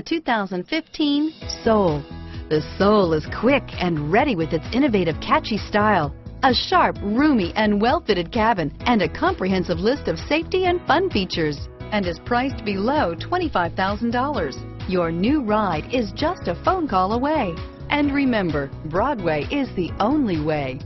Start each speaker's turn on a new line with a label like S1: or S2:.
S1: The 2015 Soul. The Soul is quick and ready with its innovative, catchy style. A sharp, roomy, and well-fitted cabin, and a comprehensive list of safety and fun features, and is priced below $25,000. Your new ride is just a phone call away. And remember, Broadway is the only way.